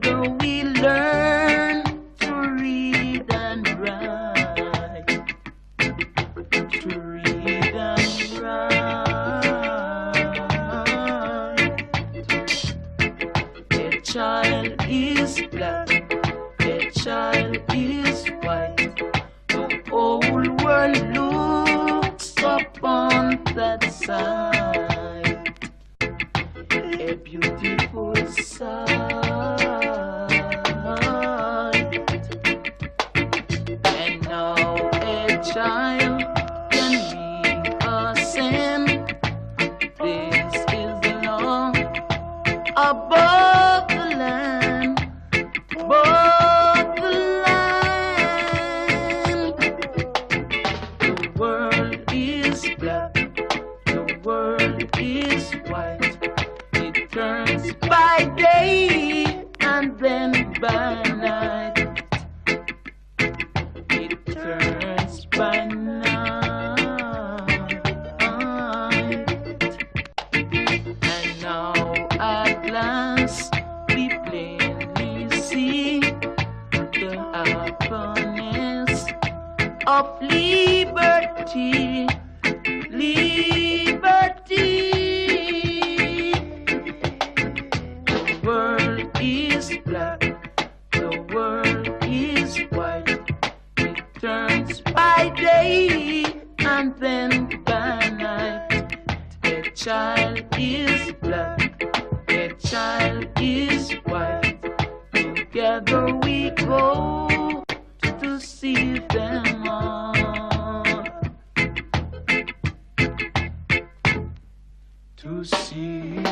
we learn to read and write. To read and write. A child is black, a child is white. The whole world looks upon that sight. A beautiful sight. And now child can be a sin. This is the law above the land, above the land. The world is black, the world is white. It turns by day and then by night. It turns by night. And now at last we plainly see the happiness of liberty. Liberty. By day and then by night. A child is black, a child is white. Together we go to see them all. To see